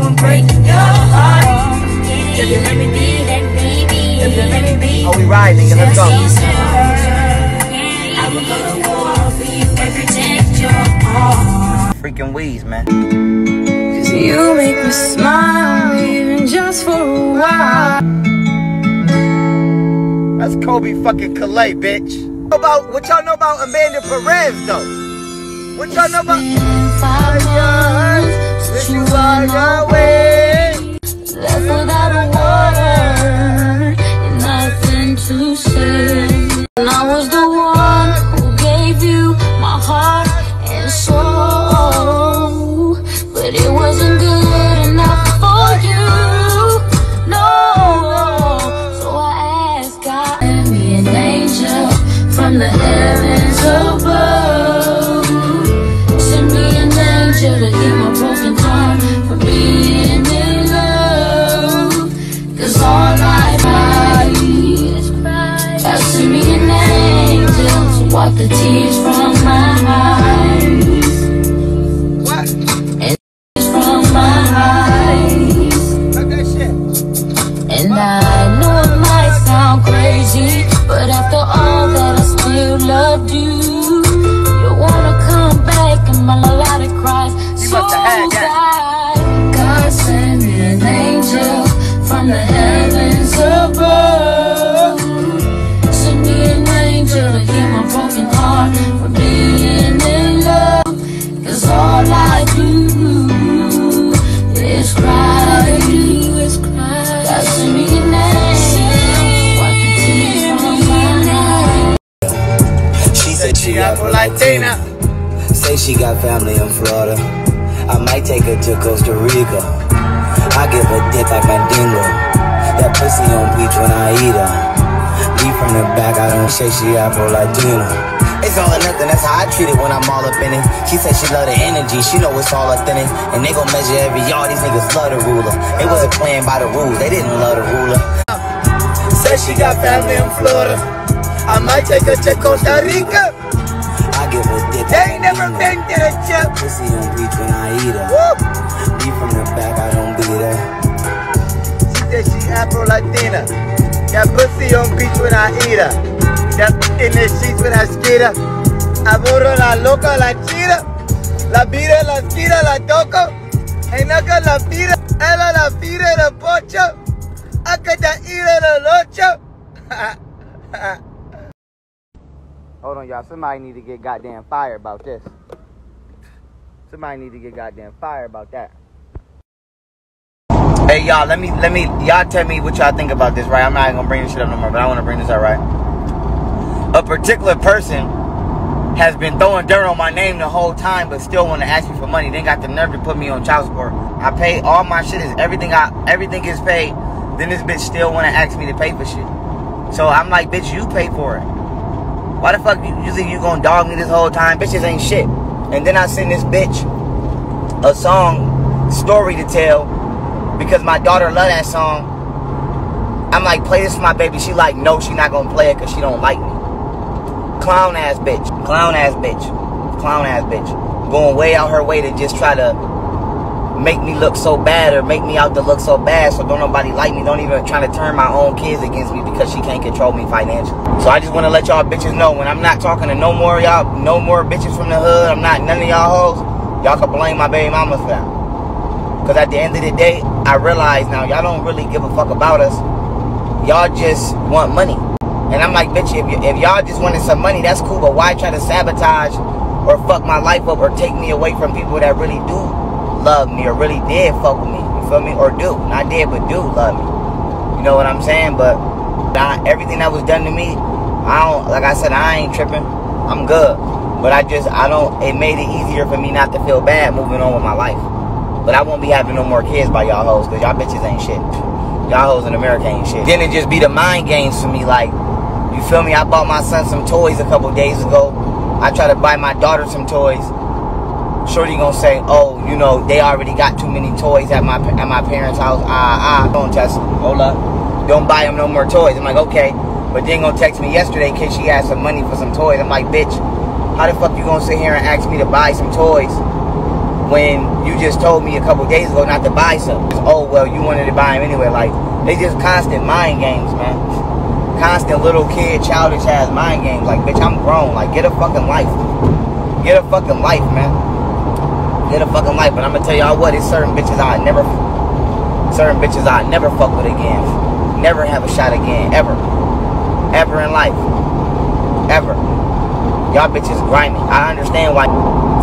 won't break your heart. If you let me be, if you let me be. Oh, we nigga. Let's go. I will go to war for you and protect your heart. Freaking Weeze, man. Cause you make me smile, even just for a while. That's Kobe fucking Calais, bitch. About what y'all know about Amanda Perez though? What y'all know about? Five months since you went she got family in Florida. I might take her to Costa Rica. I give her dick like Mandingo. That pussy on beach when I eat her. Me from the back, I don't say she Afro Latina. It's all or nothing, that's how I treat it when I'm all up in it. She said she love the energy, she know it's all authentic. And they gon' measure every yard, these niggas love the ruler. They wasn't playing by the rules, they didn't love the ruler. Said she got family in Florida. I might take her to Costa Rica. The chip. Pussy on beach when I eat her. Me from the back, I don't beat her. She said she Afro Latina. That pussy on beach when I eat her. That in the sheets when I skid her. Aburro la loca, la chira. La vira, la skira, la toco. En acá la pira, ella la pira de pocho. Acá la ira de locho. Hold on, y'all. Somebody need to get goddamn fired about this. Somebody need to get goddamn fired about that. Hey y'all, let me let me y'all tell me what y'all think about this, right? I'm not gonna bring this shit up no more, but I wanna bring this up, right? A particular person has been throwing dirt on my name the whole time, but still wanna ask me for money. They got the nerve to put me on child support. I pay all my shit is everything I everything is paid. Then this bitch still wanna ask me to pay for shit. So I'm like, bitch, you pay for it. Why the fuck you, you think you gonna dog me this whole time? Bitches ain't shit. And then I send this bitch a song story to tell because my daughter love that song. I'm like, play this for my baby. She like, no, she not gonna play it because she don't like me. Clown ass bitch. Clown ass bitch. Clown ass bitch. Going way out her way to just try to make me look so bad or make me out to look so bad so don't nobody like me. Don't even try to turn my own kids against me because she can't control me financially. So I just want to let y'all bitches know when I'm not talking to no more y'all, no more bitches from the hood. I'm not none of y'all hoes. Y'all can blame my baby mama for that. Because at the end of the day, I realize now y'all don't really give a fuck about us. Y'all just want money. And I'm like, bitch, if, y'all just wanted some money, that's cool. But why try to sabotage or fuck my life up or take me away from people that really do love me or really did fuck with me? You feel me? Or do. Not did, but do love me. You know what I'm saying? But I, everything that was done to me, I don't, like I said, I ain't tripping. I'm good. But I just, I don't, it made it easier for me not to feel bad moving on with my life. But I won't be having no more kids by y'all hoes because y'all bitches ain't shit. Y'all hoes in America ain't shit. Then it just be the mind games for me. Like, you feel me? I bought my son some toys a couple days ago. I try to buy my daughter some toys. Shorty gonna say, oh, you know, they already got too many toys at my at my parents' house. Ah, ah, don't test Hold up. Don't buy them no more toys. I'm like, okay. But then gonna text me yesterday in case she had some money for some toys. I'm like, bitch, how the fuck you gonna sit here and ask me to buy some toys when you just told me a couple days ago not to buy something. Oh well, you wanted to buy them anyway. Like they just constant mind games, man. Constant little kid, childish ass mind games. Like bitch, I'm grown. Like get a fucking life. Get a fucking life, man. Get a fucking life. But I'm gonna tell y'all what, it's certain bitches I never, certain bitches I never fuck with again. Never have a shot again, ever, ever in life, ever. Y'all bitches grimy. I understand why.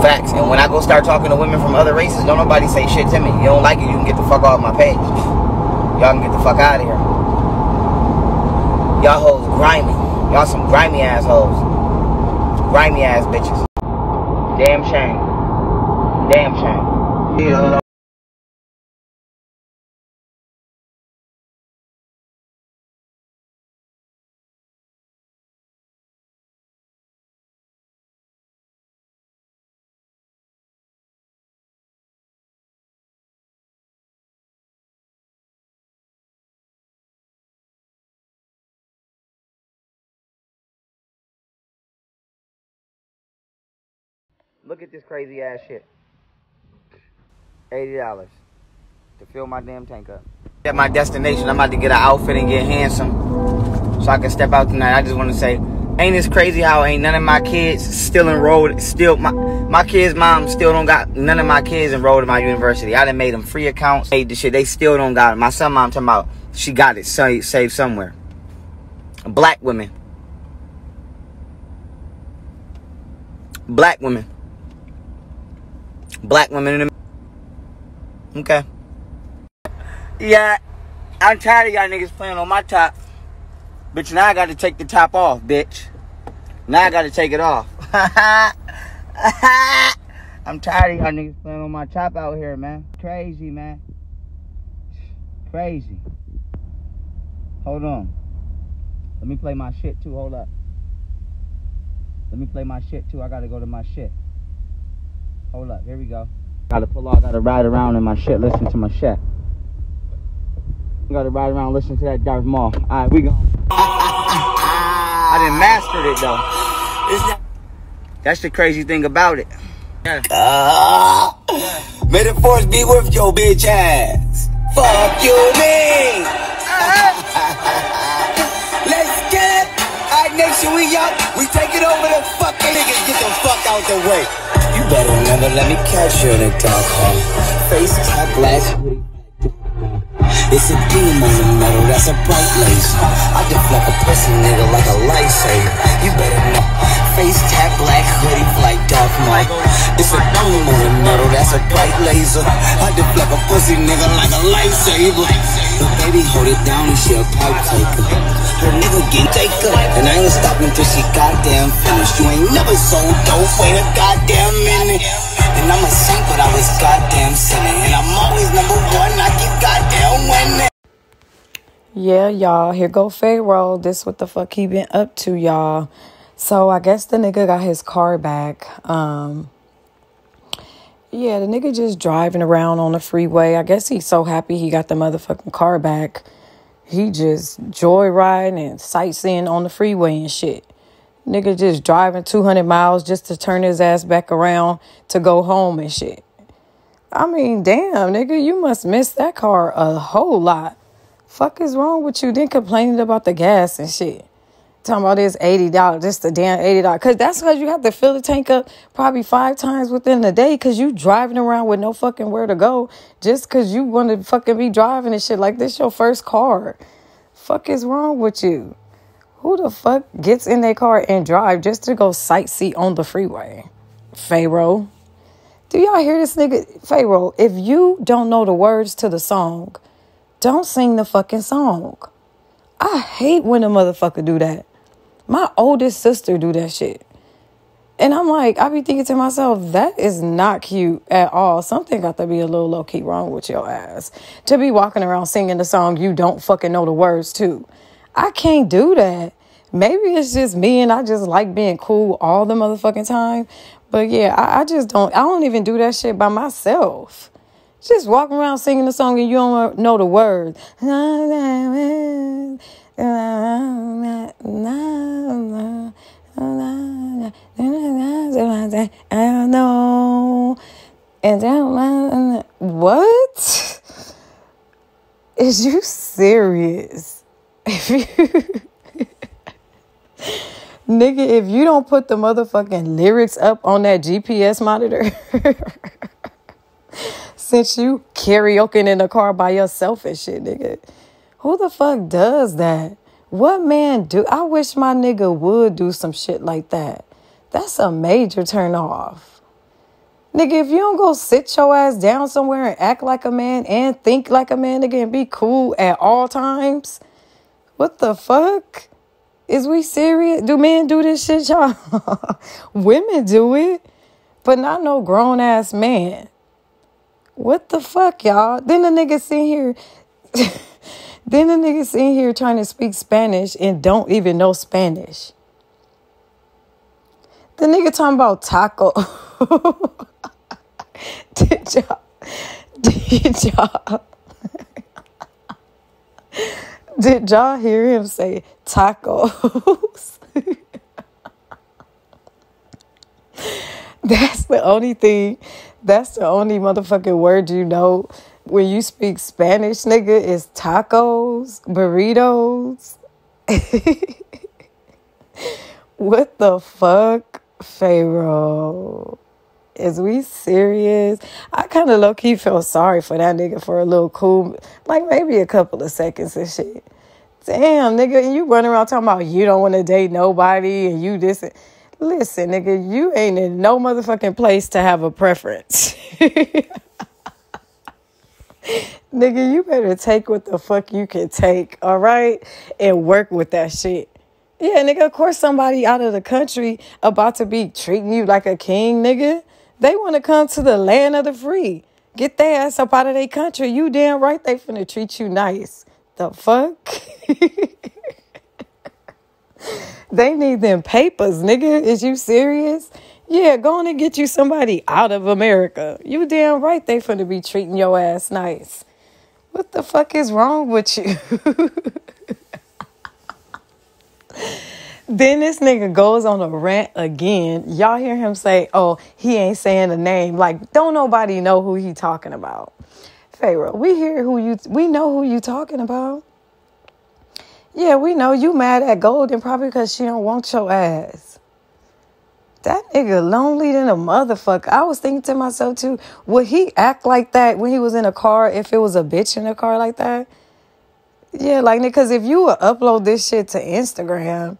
Facts. And when I go start talking to women from other races, don't nobody say shit to me. You don't like it, you can get the fuck off my page. Y'all can get the fuck out of here. Y'all hoes grimy. Y'all some grimy ass hoes. Grimy ass bitches. Damn shame. Damn shame. Look at this crazy ass shit. Eighty dollars to fill my damn tank up. At my destination, I'm about to get an outfit and get handsome, so I can step out tonight. I just want to say, ain't this crazy how ain't none of my kids still enrolled? Still, my my kids' mom still don't got none of my kids enrolled in my university. I done made them free accounts. Made the shit. They still don't got it. My son mom talking about she got it saved, saved somewhere. Black women. Black women. Black women in the Okay. Yeah, I'm tired of y'all niggas playing on my top. Bitch, now I gotta take the top off, bitch. Now I gotta take it off. I'm tired of y'all niggas playing on my top out here, man. Crazy, man. Crazy. Hold on. Let me play my shit too. Hold up. Let me play my shit too. I gotta go to my shit. Hold up, here we go. Gotta pull off, gotta ride around in my shit, listen to my shit. Gotta ride around, listen to that Darth Maul. Alright, we go. I didn't mastered it though. That's the crazy thing about it. Yeah. Uh, may the force be with your bitch ass. Fuck you, me. Let's get it. Alright, nation, we up. We take it over the fucking niggas. Get the fuck out the way. Better never let me catch you in the dark hole. Face tap black. It's a beam on the metal, that's a bright laser. I deflect a pussy nigga like a lightsaber. You better know. Face tap black hoodie like Darth Maul. It's a beam on the metal, that's a bright laser. I deflect a pussy nigga like a lightsaber. But baby, hold it down and she a pipe taker. Her nigga get taker. And I ain't stopping till she goddamn finished. You ain't never sold dope, wait a goddamn minute. And I'm a saint, but I was goddamn sinning. And I'm always number one, I keep goddamn winning. Yeah, y'all. Here go Pharaoh. This what the fuck he been up to, y'all. So I guess the nigga got his car back. Um Yeah, the nigga just driving around on the freeway. I guess he's so happy he got the motherfucking car back. He just joyriding and sightseeing on the freeway and shit. Nigga just driving 200 miles just to turn his ass back around to go home and shit. I mean, damn, nigga, you must miss that car a whole lot. Fuck is wrong with you? Then complaining about the gas and shit. Talking about this eighty dollars, just the damn eighty dollars. Cause that's because you have to fill the tank up probably five times within the day. Cause you driving around with no fucking where to go. Just cause you want to fucking be driving and shit like this your first car. Fuck is wrong with you? Who the fuck gets in their car and drive just to go sightsee on the freeway? Pharaoh. Do y'all hear this nigga? Pharaoh, if you don't know the words to the song, don't sing the fucking song. I hate when a motherfucker do that. My oldest sister do that shit. And I'm like, I be thinking to myself, that is not cute at all. Something got to be a little low key wrong with your ass. To be walking around singing the song you don't fucking know the words to. I can't do that. Maybe it's just me and I just like being cool all the motherfucking time. But yeah, I, I just don't, I don't even do that shit by myself. Just walking around singing the song and you don't know the words. I don't know. And line, what? Is you serious? If you, nigga, if you don't put the motherfucking lyrics up on that GPS monitor, since you karaokeing in the car by yourself and shit, nigga, who the fuck does that? What man do? I wish my nigga would do some shit like that. That's a major turn off. Nigga, if you don't go sit your ass down somewhere and act like a man and think like a man, and be cool at all times, what the fuck? Is we serious? Do men do this shit, y'all? Women do it, but not no grown ass man. What the fuck, y'all? Then the nigga sitting here, then the niggas in here trying to speak Spanish and don't even know Spanish. The nigga talking about taco. did y'all? Did y'all? Did y'all hear him say tacos? that's the only thing. That's the only motherfucking word you know when you speak Spanish, nigga, is tacos, burritos. what the fuck, Pharaoh? Is we serious? I kind of low key feel sorry for that nigga for a little cool, like maybe a couple of seconds and shit. Damn, nigga, you running around talking about you don't want to date nobody and you this. Listen, nigga, you ain't in no motherfucking place to have a preference. nigga, you better take what the fuck you can take, all right? And work with that shit. Yeah, nigga, of course somebody out of the country about to be treating you like a king, nigga. They want to come to the land of the free. Get their ass up out of their country. You damn right they finna treat you nice. The fuck? they need them papers, nigga. Is you serious? Yeah, go on and get you somebody out of America. You damn right they finna be treating your ass nice. What the fuck is wrong with you? Then this nigga goes on a rant again. Y'all hear him say, "Oh, he ain't saying the name." Like, don't nobody know who he talking about. Pharaoh, we hear who you. We know who you talking about. Yeah, we know you mad at Golden probably because she don't want your ass. That nigga lonely than a motherfucker. I was thinking to myself too, would he act like that when he was in a car if it was a bitch in a car like that? Yeah, like nigga, because if you would upload this shit to Instagram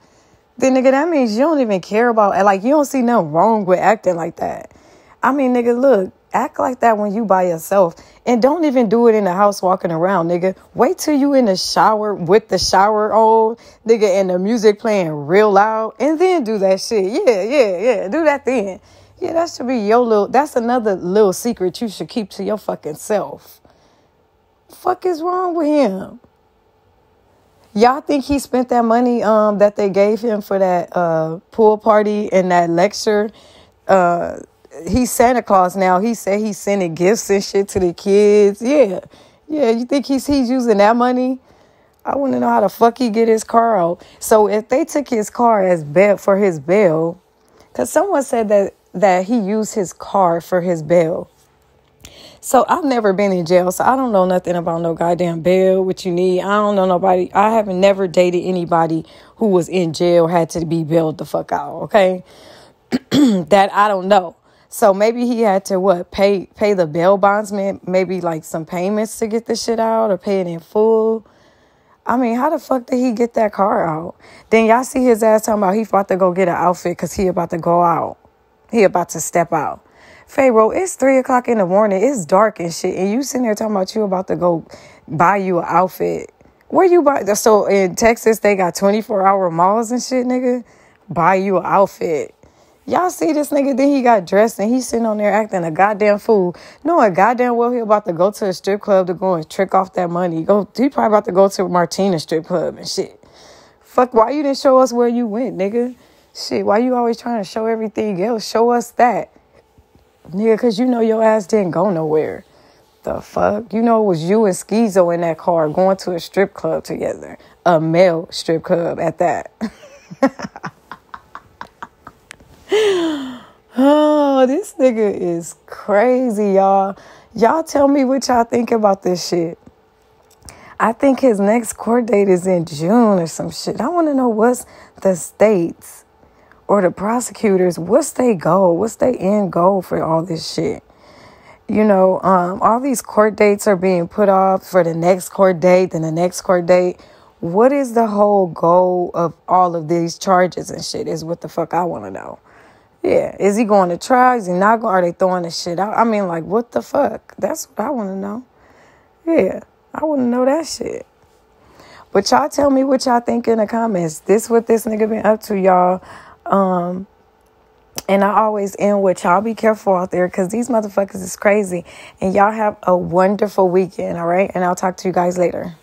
then nigga, that means you don't even care about like you don't see nothing wrong with acting like that. I mean, nigga, look, act like that when you by yourself. And don't even do it in the house walking around, nigga. Wait till you in the shower with the shower on, nigga, and the music playing real loud, and then do that shit. Yeah, yeah, yeah. Do that then. Yeah, that should be your little that's another little secret you should keep to your fucking self. Fuck is wrong with him? Y'all think he spent that money um, that they gave him for that uh, pool party and that lecture? Uh, he's Santa Claus now. He said he's sending gifts and shit to the kids. Yeah, yeah. You think he's he's using that money? I want to know how the fuck he get his car out. So if they took his car as bail for his bail, because someone said that that he used his car for his bail. So I've never been in jail, so I don't know nothing about no goddamn bail, what you need. I don't know nobody. I haven't never dated anybody who was in jail had to be bailed the fuck out, okay? that I don't know. So maybe he had to what pay pay the bail bondsman maybe like some payments to get the shit out or pay it in full. I mean, how the fuck did he get that car out? Then y'all see his ass talking about he about to go get an outfit because he about to go out. He about to step out. Pharaoh, it's three o'clock in the morning. It's dark and shit. And you sitting there talking about you about to go buy you an outfit. Where you buy? So in Texas, they got 24 hour malls and shit, nigga. Buy you an outfit. Y'all see this nigga? Then he got dressed and he's sitting on there acting a goddamn fool. Knowing goddamn well he about to go to a strip club to go and trick off that money. Go, he probably about to go to Martina strip club and shit. Fuck, why you didn't show us where you went, nigga? Shit, why you always trying to show everything else? Show us that. Nigga, because you know your ass didn't go nowhere. The fuck? You know it was you and Skeezo in that car going to a strip club together. A male strip club at that. Oh, this nigga is crazy, y'all. Y'all tell me what y'all think about this shit. I think his next court date is in June or some shit. I want to know what's the states or the prosecutors, what's their goal? What's their end goal for all this shit? You know, um, all these court dates are being put off for the next court date, then the next court date. What is the whole goal of all of these charges and shit? Is what the fuck I want to know. Yeah, is he going to trial? Is he not going? Are they throwing the shit out? I mean, like, what the fuck? That's what I want to know. Yeah, I want to know that shit. But y'all tell me what y'all think in the comments. This what this nigga been up to, y'all. Um, and I always end with y'all be careful out there because these motherfuckers is crazy. And y'all have a wonderful weekend, all right? And I'll talk to you guys later.